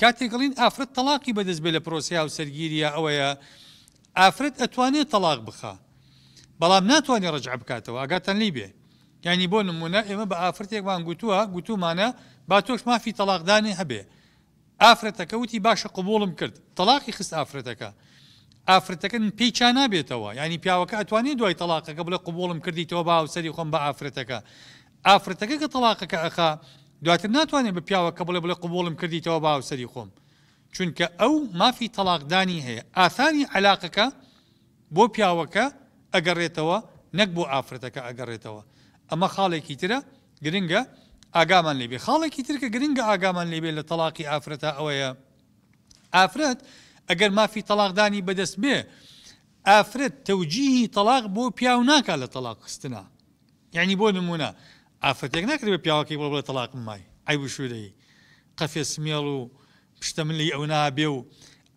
کاتێک ئەڵین ئافرەت تەڵاقی بەدەست بێ لە پرۆسەی هاوسەرگیریە ئەوەیە ئافرەت ئەتوانێت تەڵاق بخا بەڵام ناتوانێت ڕجع بکاتەوە ئەگاتان لی بێ یعنی بۆ نمونە ئێمە بە ئافرەتێکمان گوتووە گوتومانە با تۆش مافی تەلاقدانێ هەبێ ئافرەتەکە وتی باشە قوبوڵم کرد تەلاقی خست ئافرەتەکە ئافرەتەکە پێی چا نابێتەوە ینی پیاوەکە ئەتوانێت دوای تەلاقەکە بڵێ قوبوڵم کردیتەوە با هاوسری خۆم بە ئافرەتەکە ئافرەتەکە کە تەڵاقەکە ئەخا دواتر ناتوانێت بە پیاوەکە بڵێ بڵێ قبوڵم کردیتەوە بە هاوسەری خۆم چونکە ئەو مافی تەڵاق دانی هەیە ئاثاری عەلاقەکە بۆ پیاوەکە ئەگەڕێتەوە نەک بۆ ئافرەتەکە ئەگەڕێتەوە ئەمە خاڵێکی ترە گرنگە ئاگامان لێبێ خاڵێکی ترکە گرنگە ئاگامان لێبێ لە تەڵاقی ئافرەتە ئەوەیە ئافرەت ئەگەر مافی تەڵاقدانی بەدەست بێ ئافرەت تەوجیهی تەلاق بۆ پیاو ناکا لە تەلاق خستنا یەعنی بۆ نموونە ئافرەتێک ناکرێ بە پیاوەکەی بڵێ بڵێ تەڵاقم مای عەیب و شورەیی قەفێ سمێڵ و پشتە ملی ئەو نابێ و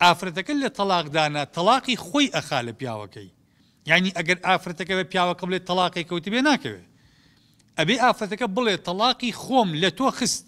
ئافرەتەکە لە تەڵاق دانا تەڵاقی خۆی ئەخا لە پیاوەکەی یەعنی ئەگەر ئافرەتەکە بە پیاوەکە بڵێ تەڵاقێ کەوتبێ ناکەوێ ئەبێ ئافرەتەکە بڵێ تەڵاقی خۆم لە تۆ خست.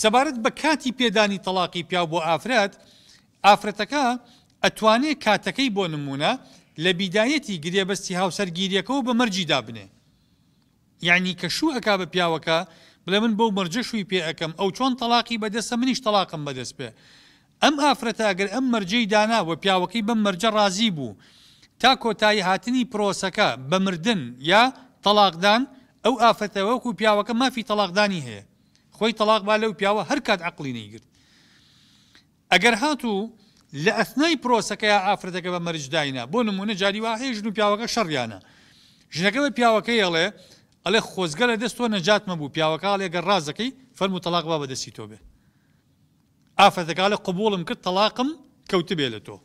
سەبارەت بە کاتی پێدانی تەڵاقی پیاو بۆ ئافرەت، ئافرەتەکە ئەتوانێ کاتەکەی بۆ نموونە لە بیدایەتی گرێبەستی هاوسەرگیریەکەوە بە مەرجی دابنێ یەعنی کە شوو ئەکا بە پیاوەکە بڵێ من بەو مەرجە شووی پێ ئەکەم ئەو چۆن تەڵاقی بەدەستە منیش تەڵاقم بەدەست بێ ئەم ئافرەتە ئەگەر ئەم مەرجەی دانا و پیاوەکەی بەم مەرجە ڕازی بوو تا کۆتایی هاتنی پرۆسەکە بە مردن یا تەڵاقدان ئەو ئافرەتە وەکو پیاوەکە مافی تەڵاقدانی هەیە خۆی تەڵاق با لەو پیاوە هەر کات عەقڵی نەیگرت ئەگەر هاتوو لە ئەثنای پرۆسەکەیا ئافرەتەکە بە مەرج داینا بۆ نمونە جاری وا هەیە ژن و پیاوەکە شەڕیانە ژنەکە بە پیاوەکەی ئەڵێ ئەڵێ خۆزگە لە دەست تۆ نەجاتمە بوو پیاوەکە ئەڵێ گەر ڕازەکەی فەرموو تەڵاق با بەدەستی تۆ بێ ئافرەتەکە ئەڵێ قبوڵم کرد تەڵاقم کەوتبێ لە تۆ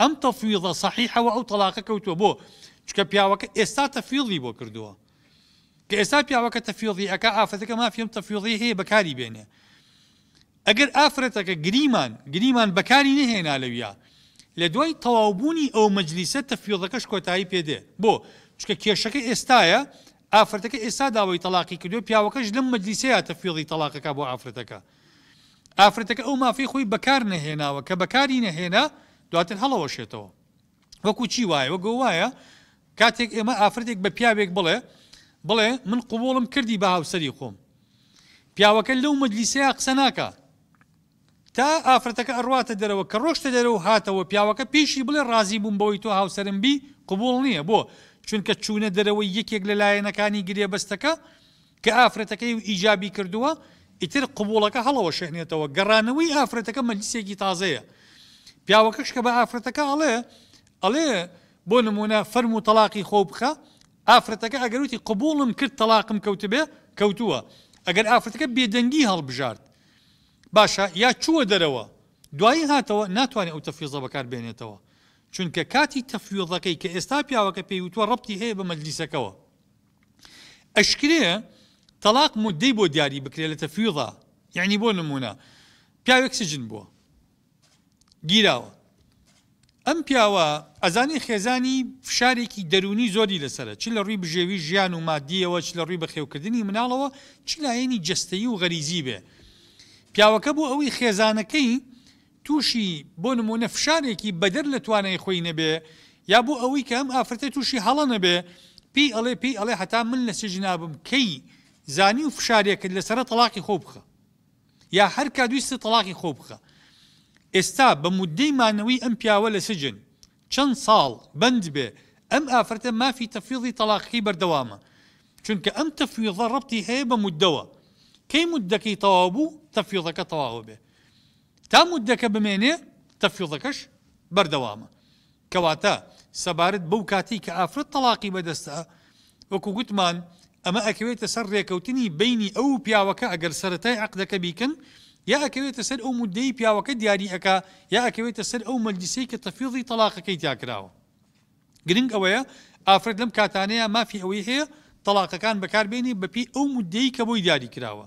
ئەم تەفویضە سەحیحە وە ئەو تەڵاقە کەوتوە بۆ چکە پیاوەکە ئێستا تەفیڵی بۆ کردووە کە ئێستا پیاوەکە تەفیڵی ئەک ئافرەتەکە مافیم تەفیڵی هەیە بەکاری بێنێ ئەگەر ئافرەتەکە گریمان گریمان بەکاری نهێنا لەویا لە دوای تەواوبوونی ئەو مەجلیسە تەفیڵەکەش کۆتایی پێدێ بۆ چکە کێشەکە ئێستاە ئافرەتەکە ئێستا داوای تەلاقی کردو پیاوەکەش لەم مەجلیسەیە تەفیڵی تەلاقەکە بۆ ئافرەتەکە ئافرەتەکە ئەو مافەی خۆی بەکار نەهێناوە کە بەکاری نەهێنا دواتر هەڵەوەشێتەوە وەکو چی وایە وەگۆ وایە کاتێک ئێمە ئافرەتێک بە پیاوێک بڵێ بڵێ من قوبوڵم کردی بە هاوسری خۆم پیاوەکە لەو مەجلیسەیە قسە ناکە تا ئافرەتەکە ئەڕاتە دەرەوە کە ڕۆشتە دەرەوە هاتەوە پیاوەکە پێشی بڵێ ڕازی بووم بەوەی تۆ هاوسرم بی قوبول نییە بۆ چونکە چوونە دەرەوەی یەکێک لە لایەنەکانی گرێبەستەکە کە ئافرەتەکەی و ئیجابی کردووە ئیتر قبوڵەکە هەڵەوەشێنێتەوە گەڕانەوەی ئافرەتەکە مەجلیسێکی تازەیە پیاوەکەش کە بە ئافرەتەکە ئەڵێ ئەڵێ بۆ نمونە فەرمو تەلاقی خۆ بخە ئافرەتەکە ئەگەروتی قبولم کرد تەلاقم کەوتبێ کەوتووە ئەگەر ئافرەتەکە بێدەنگی هەڵبژارد باشە یا چووە دەرەوە دوایی هاتەوە ناتوانێت ئەو تەفیزە بەکار بێنێتەوە چونکە کاتی تەفیوزەکەی کە ئێستا پیاوەکە پێیوتوە ڕەتی هەیە بە مەجلیسەکەەوە ئەشکرێ تەڵاق مودەی بۆ دیاری بکرێ لە تەفویضا یەعنی بۆ نمونە پیاوێک سجن بووە گیراوە ئەم پیاوە ئەزانی خێزانی فشارێکی دەرونی زۆری لەسرە چ لە ڕووی بژێوی ژیان و مادیەوە چ لە ڕووی بەخێوکردنی مناڵەوە چ لایەنی جستەیی و غەریزی بێ پیاوەکە بۆ ئەوەی خێزانەکەی تووشی بۆ نموونە فشارێکی بەدەر لە توانای خۆی نەبێ یا بۆ ئەوەی کە ئەم ئافرەتە تووشی هەڵە نەبێ پێی ئەڵێ پێی ئەڵێ هەتا من لە سجن نابم کەی زانی و فشارێکت لەسەرە تەڵاقی خۆ بخە یا هەر کات ویستە تەڵاقی خۆ بخە ئێستا بە مدەی مانەوەی ئەم پیاوە لە سجن چەند ساڵ بند بێ ئەم ئافرەتە مافی تەفیڵی تەڵاقی بەردەوامە چونکە ئەم تەفویڵە ڕەبتی هەیە بە مدەوە کەی مدەکەی تەواو بوو تەفیڵەکە تەواوە بێ تا موددەکە بمێنێ تەفویضەکەش بەردەوامە کەواتە سەبارەت بەو کاتەی کە ئافرەت تەڵاقی بەدەستە وەکو گوتمان ئەمە ئەکەوێتە سەر رێکەوتنی بینی ئەو پیاوەکە ئەگەر سەرەتای عەقدەکە بیکەن یا ئەکەوێتە سەر ئەو مودەی پیاوەکە دیاری ئەکا یا ئەکەوێتە سەر ئەو مەجلیسەی کە تەفیضی تەڵاقەکەی تیا کراوە گرنگ ئەوەیە ئافرەت لەم کاتانەیا مافی ئەوەی هەیە تەڵاقەکان بەکار بێنی بەپێی ئەو موددەی کە بۆی دیاری کراوە.